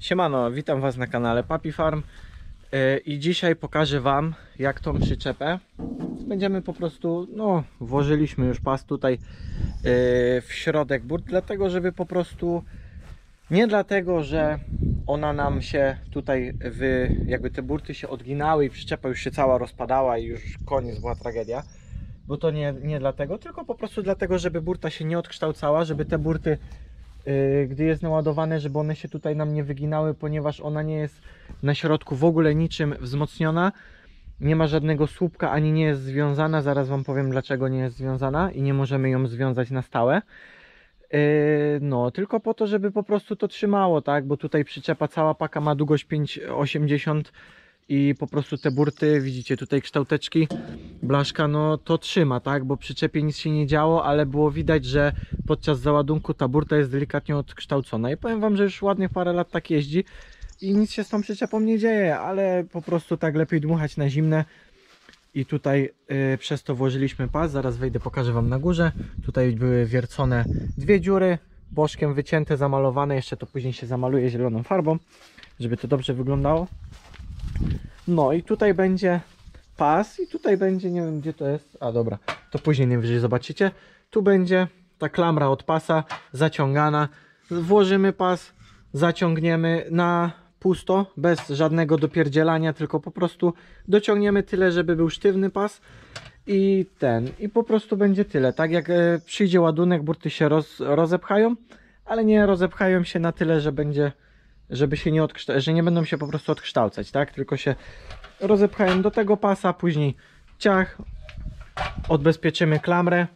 Siemano, witam Was na kanale Papi Farm E, i dzisiaj pokażę Wam jak tą przyczepę. Będziemy po prostu, no włożyliśmy już pas tutaj e, w środek burt, dlatego żeby po prostu nie dlatego, że ona nam się tutaj wy, jakby te burty się odginały i przyczepa już się cała rozpadała i już koniec była tragedia bo to nie, nie dlatego, tylko po prostu dlatego, żeby burta się nie odkształcała, żeby te burty gdy jest naładowane, żeby one się tutaj nam nie wyginały, ponieważ ona nie jest na środku w ogóle niczym wzmocniona. Nie ma żadnego słupka, ani nie jest związana. Zaraz Wam powiem, dlaczego nie jest związana i nie możemy ją związać na stałe. Yy, no, tylko po to, żeby po prostu to trzymało, tak? Bo tutaj przyczepa cała paka ma długość 5,80 i po prostu te burty, widzicie tutaj kształteczki, blaszka, no to trzyma, tak? Bo przyczepie nic się nie działo, ale było widać, że podczas załadunku ta burta jest delikatnie odkształcona. I powiem Wam, że już ładnie parę lat tak jeździ i nic się z tą przyczepą nie dzieje, ale po prostu tak lepiej dmuchać na zimne. I tutaj y, przez to włożyliśmy pas, zaraz wejdę, pokażę Wam na górze, tutaj były wiercone dwie dziury, bożkiem wycięte, zamalowane, jeszcze to później się zamaluje zieloną farbą, żeby to dobrze wyglądało. No i tutaj będzie pas i tutaj będzie, nie wiem gdzie to jest, a dobra, to później najwyżej zobaczycie. Tu będzie ta klamra od pasa zaciągana, włożymy pas, zaciągniemy na pusto, bez żadnego dopierdzielania, tylko po prostu dociągniemy tyle, żeby był sztywny pas i ten, i po prostu będzie tyle. Tak jak e, przyjdzie ładunek, burty się roz, rozepchają, ale nie rozepchają się na tyle, że będzie żeby się nie odkształcać, że nie będą się po prostu odkształcać, tak? Tylko się rozepchają do tego pasa, później ciach, odbezpieczymy klamrę.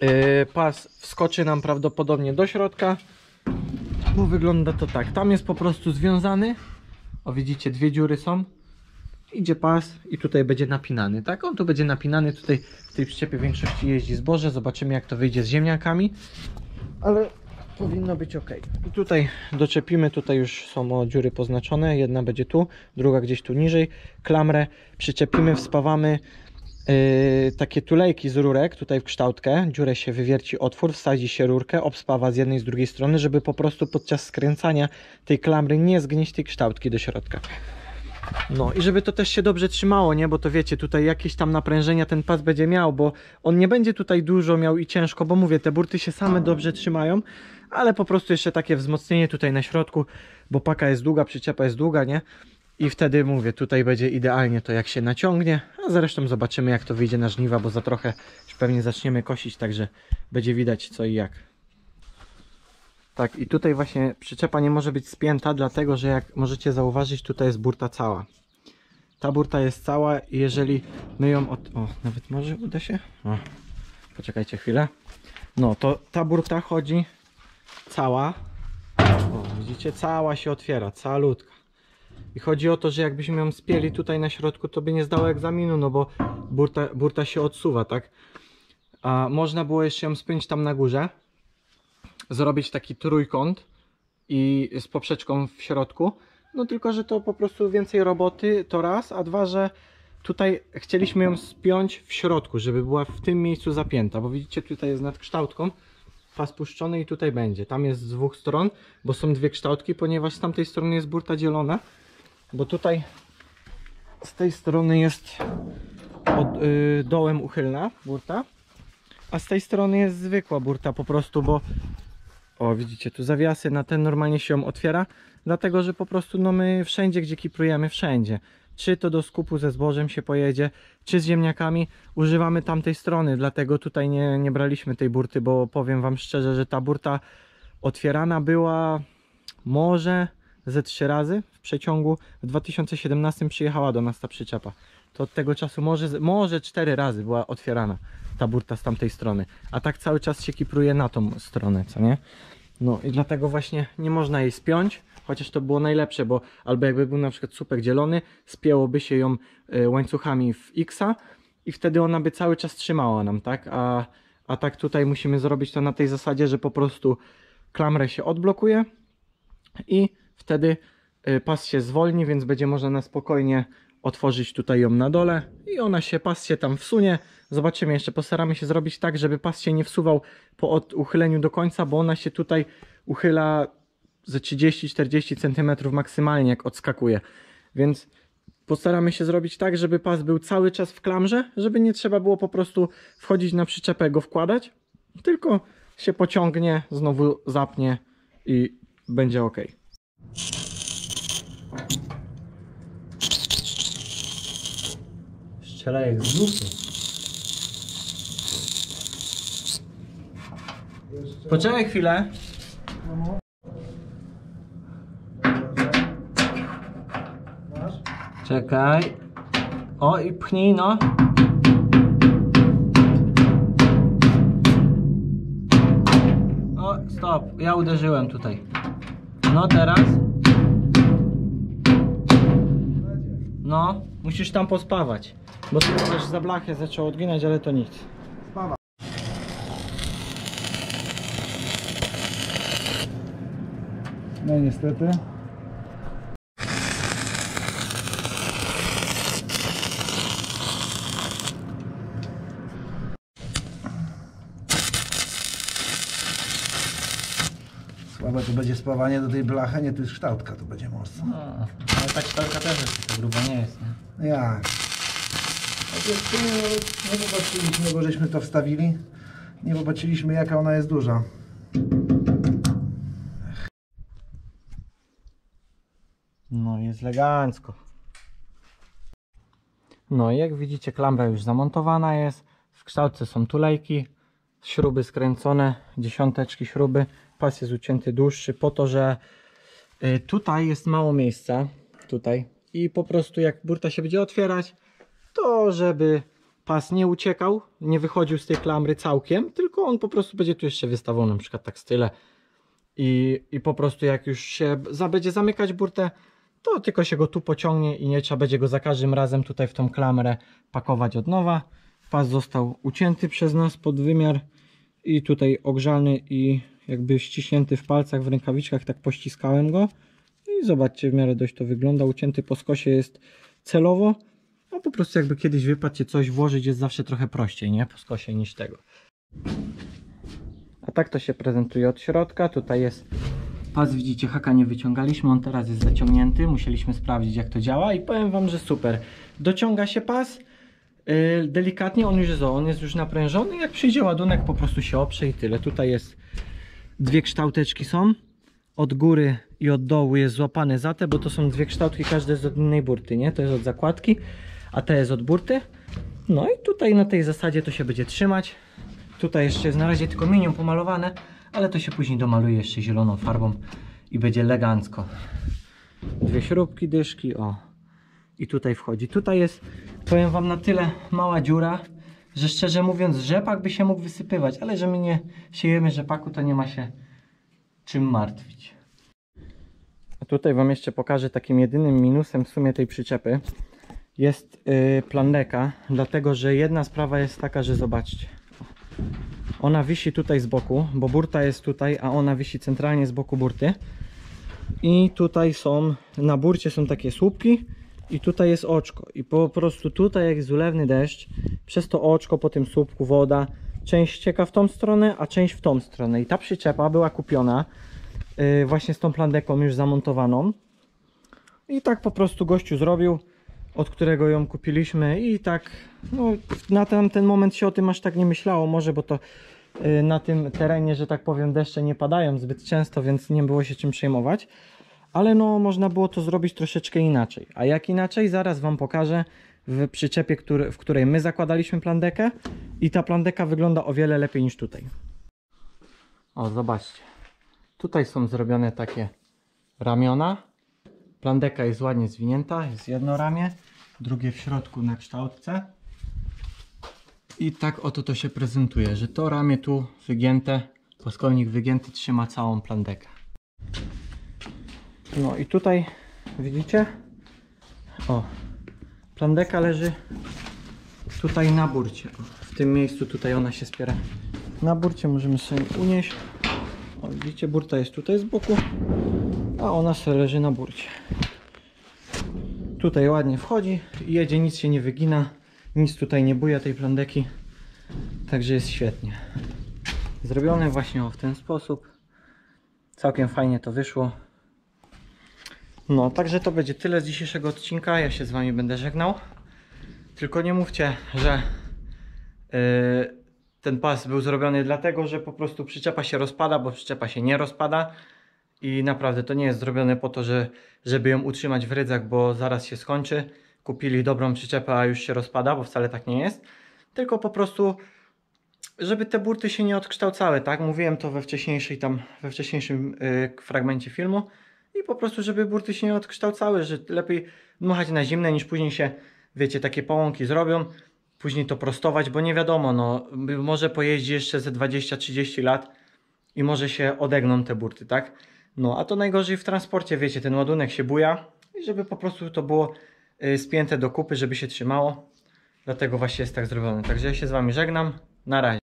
Yy, pas wskoczy nam prawdopodobnie do środka, bo wygląda to tak. Tam jest po prostu związany. O, widzicie, dwie dziury są. Idzie pas i tutaj będzie napinany, tak? On tu będzie napinany, tutaj w tej przyczepie większości jeździ zboże. Zobaczymy jak to wyjdzie z ziemniakami. Ale powinno być ok. I tutaj doczepimy, tutaj już są o dziury poznaczone, jedna będzie tu, druga gdzieś tu niżej, klamrę przyczepimy, wspawamy yy, takie tulejki z rurek tutaj w kształtkę, dziurę się wywierci otwór, wsadzi się rurkę, obspawa z jednej i z drugiej strony, żeby po prostu podczas skręcania tej klamry nie zgnieść tej kształtki do środka. No i żeby to też się dobrze trzymało, nie? Bo to wiecie, tutaj jakieś tam naprężenia ten pas będzie miał, bo on nie będzie tutaj dużo miał i ciężko, bo mówię, te burty się same dobrze trzymają, ale po prostu jeszcze takie wzmocnienie tutaj na środku, bo paka jest długa, przyczepa jest długa, nie? I wtedy mówię, tutaj będzie idealnie to jak się naciągnie, a zresztą zobaczymy jak to wyjdzie na żniwa, bo za trochę już pewnie zaczniemy kosić, także będzie widać co i jak. Tak, i tutaj właśnie przyczepa nie może być spięta, dlatego że jak możecie zauważyć, tutaj jest burta cała. Ta burta jest cała i jeżeli my ją od... O, nawet może uda się? O, poczekajcie chwilę. No, to ta burta chodzi cała. O, widzicie? Cała się otwiera, calutka. I chodzi o to, że jakbyśmy ją spieli tutaj na środku, to by nie zdało egzaminu, no bo burta, burta się odsuwa, tak? A można było jeszcze ją spiąć tam na górze, zrobić taki trójkąt i z poprzeczką w środku. No tylko, że to po prostu więcej roboty, to raz, a dwa, że tutaj chcieliśmy ją spiąć w środku, żeby była w tym miejscu zapięta, bo widzicie, tutaj jest nad kształtką pas puszczony i tutaj będzie. Tam jest z dwóch stron, bo są dwie kształtki, ponieważ z tamtej strony jest burta dzielona, bo tutaj z tej strony jest od, yy, dołem uchylna burta, a z tej strony jest zwykła burta po prostu, bo o widzicie tu zawiasy, na ten normalnie się ją otwiera, dlatego że po prostu no my wszędzie gdzie kiprujemy, wszędzie czy to do skupu ze zbożem się pojedzie, czy z ziemniakami, używamy tamtej strony, dlatego tutaj nie, nie braliśmy tej burty, bo powiem Wam szczerze, że ta burta otwierana była może ze trzy razy w przeciągu. W 2017 przyjechała do nas ta przyczepa. To od tego czasu może, może cztery razy była otwierana ta burta z tamtej strony. A tak cały czas się kipruje na tą stronę, co nie? No i dlatego właśnie nie można jej spiąć, chociaż to było najlepsze, bo albo jakby był na przykład słupek dzielony, spięłoby się ją e, łańcuchami w X i wtedy ona by cały czas trzymała nam, tak? A, a tak tutaj musimy zrobić to na tej zasadzie, że po prostu klamrę się odblokuje i wtedy e, pas się zwolni, więc będzie można na spokojnie otworzyć tutaj ją na dole i ona się, pas się tam wsunie. Zobaczymy, jeszcze postaramy się zrobić tak, żeby pas się nie wsuwał po uchyleniu do końca, bo ona się tutaj uchyla ze 30-40 cm maksymalnie jak odskakuje. Więc postaramy się zrobić tak, żeby pas był cały czas w klamrze, żeby nie trzeba było po prostu wchodzić na przyczepę, go wkładać, tylko się pociągnie, znowu zapnie i będzie ok. Strzela jak z lutu. Poczekaj chwilę. Czekaj. O i pchnij no. O, stop. Ja uderzyłem tutaj. No teraz. No, musisz tam pospawać. Bo tu też za blachę zaczął odginać, ale to nic. No i niestety. Słabe to będzie spawanie do tej blachy, nie, to jest kształtka, to będzie mocno. No, ale ta kształtka też jest taka gruba nie jest, nie? Jak? Otóż tu nie popatrzyliśmy, bo żeśmy to wstawili. Nie popatrzyliśmy jaka ona jest duża. No jest elegancko. No i jak widzicie klamra już zamontowana jest. W kształtce są tulejki, śruby skręcone, dziesiąteczki śruby. Pas jest ucięty dłuższy po to, że y, tutaj jest mało miejsca. Tutaj. I po prostu jak burta się będzie otwierać, to żeby pas nie uciekał, nie wychodził z tej klamry całkiem, tylko on po prostu będzie tu jeszcze wystawiony, na przykład tak z tyle. I, I po prostu jak już się za, będzie zamykać burtę, to tylko się go tu pociągnie i nie trzeba będzie go za każdym razem tutaj w tą klamrę pakować od nowa. Pas został ucięty przez nas pod wymiar i tutaj ogrzany i jakby ściśnięty w palcach, w rękawiczkach, tak pościskałem go. I zobaczcie, w miarę dość to wygląda. Ucięty po skosie jest celowo, a po prostu jakby kiedyś wypadł coś włożyć jest zawsze trochę prościej, nie? Po skosie niż tego. A tak to się prezentuje od środka. Tutaj jest pas, widzicie, haka nie wyciągaliśmy, on teraz jest zaciągnięty. Musieliśmy sprawdzić jak to działa i powiem Wam, że super. Dociąga się pas, yy, delikatnie, on już jest, on jest już naprężony. Jak przyjdzie ładunek, po prostu się oprze i tyle. Tutaj jest dwie kształteczki są. Od góry i od dołu jest złapane za te, bo to są dwie kształtki, każde jest od innej burty, nie? To jest od zakładki, a ta jest od burty. No i tutaj na tej zasadzie to się będzie trzymać. Tutaj jeszcze jest na razie tylko minią pomalowane, ale to się później domaluje jeszcze zieloną farbą i będzie elegancko. Dwie śrubki, dyszki, o. I tutaj wchodzi. Tutaj jest, powiem Wam, na tyle mała dziura, że szczerze mówiąc rzepak by się mógł wysypywać, ale że my nie siejemy rzepaku, to nie ma się czym martwić. Tutaj Wam jeszcze pokażę takim jedynym minusem w sumie tej przyczepy jest yy, dlatego że jedna sprawa jest taka, że zobaczcie. Ona wisi tutaj z boku, bo burta jest tutaj, a ona wisi centralnie z boku burty. I tutaj są, na burcie są takie słupki i tutaj jest oczko. I po prostu tutaj jak jest ulewny deszcz, przez to oczko po tym słupku woda, część ścieka w tą stronę, a część w tą stronę. I ta przyczepa była kupiona yy, właśnie z tą plandeką już zamontowaną. I tak po prostu gościu zrobił, od którego ją kupiliśmy i tak no, na ten, ten moment się o tym aż tak nie myślało, może bo to y, na tym terenie, że tak powiem, deszcze nie padają zbyt często, więc nie było się czym przejmować. Ale no, można było to zrobić troszeczkę inaczej. A jak inaczej, zaraz Wam pokażę w przyczepie, który, w której my zakładaliśmy plandekę i ta plandeka wygląda o wiele lepiej niż tutaj. O, zobaczcie. Tutaj są zrobione takie ramiona. Plandeka jest ładnie zwinięta, jest jedno ramię, drugie w środku na kształtce. I tak oto to się prezentuje, że to ramię tu wygięte, płaskownik wygięty trzyma całą plandekę. No i tutaj widzicie? O, plandeka leży tutaj na burcie. W tym miejscu tutaj ona się spiera. Na burcie możemy sobie unieść. O, widzicie, burta jest tutaj z boku, a ona sobie leży na burcie. Tutaj ładnie wchodzi, jedzie, nic się nie wygina, nic tutaj nie buja tej plandeki, także jest świetnie. Zrobione właśnie w ten sposób. Całkiem fajnie to wyszło. No, także to będzie tyle z dzisiejszego odcinka. Ja się z Wami będę żegnał. Tylko nie mówcie, że yy, ten pas był zrobiony dlatego, że po prostu przyczepa się rozpada, bo przyczepa się nie rozpada. I naprawdę to nie jest zrobione po to, że, żeby ją utrzymać w rydzach, bo zaraz się skończy. Kupili dobrą przyczepę, a już się rozpada, bo wcale tak nie jest. Tylko po prostu, żeby te burty się nie odkształcały, tak? Mówiłem to we wcześniejszej tam, we wcześniejszym yy, fragmencie filmu. I po prostu, żeby burty się nie odkształcały, że lepiej dmuchać na zimne niż później się, wiecie, takie połąki zrobią. Później to prostować, bo nie wiadomo, no, może pojeździ jeszcze ze 20-30 lat i może się odegną te burty, tak? No, a to najgorzej w transporcie, wiecie, ten ładunek się buja i żeby po prostu to było y, spięte do kupy, żeby się trzymało. Dlatego właśnie jest tak zrobione. Także ja się z Wami żegnam. Na razie.